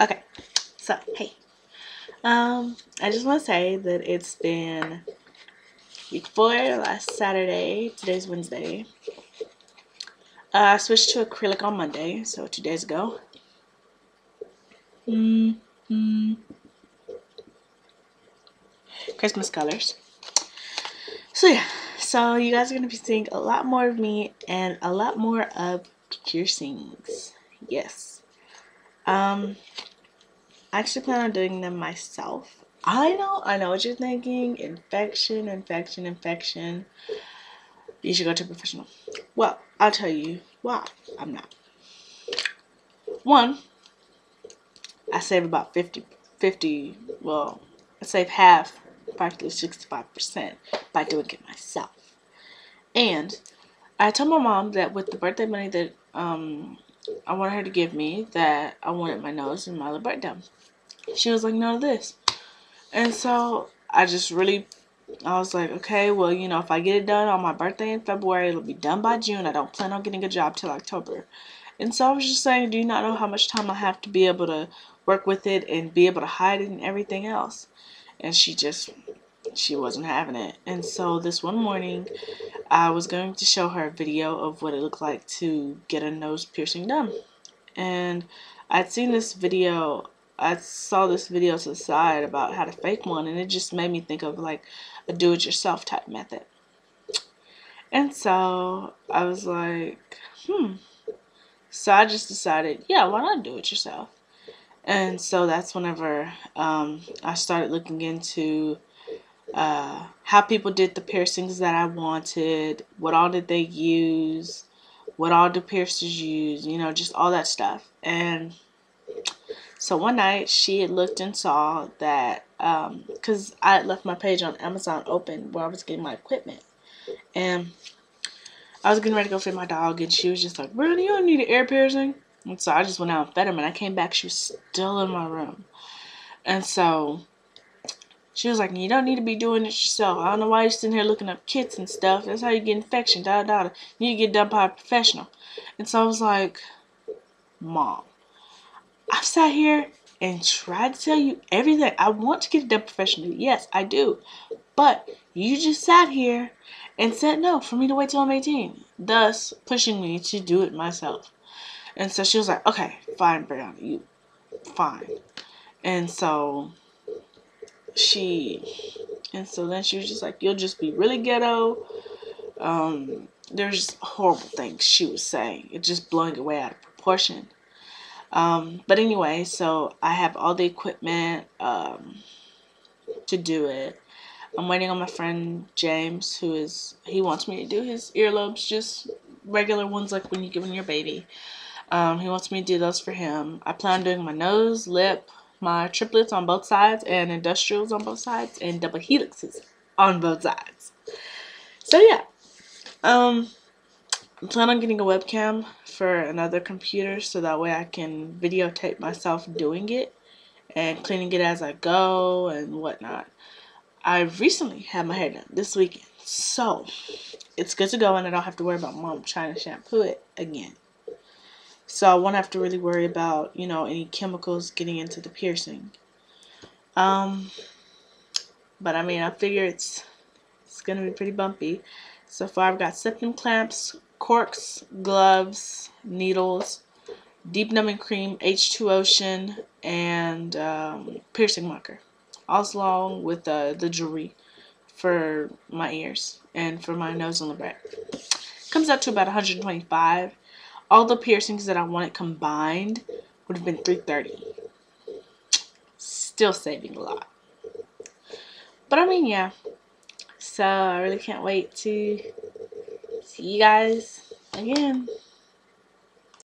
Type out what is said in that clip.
Okay, so hey, um, I just want to say that it's been week four, last Saturday. Today's Wednesday. Uh, I switched to acrylic on Monday, so two days ago. Mm hmm. Christmas colors. So yeah, so you guys are gonna be seeing a lot more of me and a lot more of piercings. Yes. Um, I actually plan on doing them myself. I know, I know what you're thinking. Infection, infection, infection. You should go to a professional. Well, I'll tell you why I'm not. One, I save about 50, 50 well, I save half, practically 65% by doing it myself. And I told my mom that with the birthday money that um, I wanted her to give me, that I wanted my nose and my done. She was like, no this. And so I just really, I was like, okay, well, you know, if I get it done on my birthday in February, it'll be done by June. I don't plan on getting a job till October. And so I was just saying, do you not know how much time I have to be able to work with it and be able to hide it and everything else? And she just, she wasn't having it. And so this one morning, I was going to show her a video of what it looked like to get a nose piercing done. And I'd seen this video I saw this video to the side about how to fake one and it just made me think of like a do-it-yourself type method. And so I was like, hmm. So I just decided, yeah, why not do it yourself? And so that's whenever um, I started looking into uh, how people did the piercings that I wanted, what all did they use, what all do piercers use, you know, just all that stuff. And so one night she had looked and saw that, because um, I had left my page on Amazon open where I was getting my equipment. And I was getting ready to go feed my dog and she was just like, Brandon, you don't need an ear piercing. And so I just went out and fed him and I came back, she was still in my room. And so she was like, you don't need to be doing it yourself. I don't know why you're sitting here looking up kits and stuff. That's how you get infection, da da. You need to get done by a professional. And so I was like, Mom, I've sat here and tried to tell you everything. I want to get it done professionally. Yes, I do. But you just sat here and said no for me to wait till I'm 18, thus pushing me to do it myself. And so she was like, okay, fine, Brianna, you, fine. And so she, and so then she was just like, you'll just be really ghetto. Um, there's horrible things she was saying. It just blowing away out of proportion. Um, but anyway, so I have all the equipment um, to do it. I'm waiting on my friend James, who is he wants me to do his earlobes, just regular ones like when you give him your baby. Um, he wants me to do those for him. I plan on doing my nose, lip, my triplets on both sides, and industrials on both sides, and double helixes on both sides. So yeah, um, I plan on getting a webcam for another computer so that way I can videotape myself doing it and cleaning it as I go and whatnot. I recently had my hair done this weekend, so it's good to go and I don't have to worry about mom trying to shampoo it again. So I won't have to really worry about, you know, any chemicals getting into the piercing. Um, but I mean, I figure it's, it's going to be pretty bumpy. So far I've got septum clamps, corks, gloves, needles, deep numbing cream, H2 Ocean, and um, piercing marker. All along with uh, the jewelry for my ears and for my nose and lip. Comes out to about 125. All the piercings that I wanted combined would have been 330. Still saving a lot. But I mean, yeah. So I really can't wait to see you guys again.